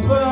Papa.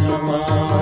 জামা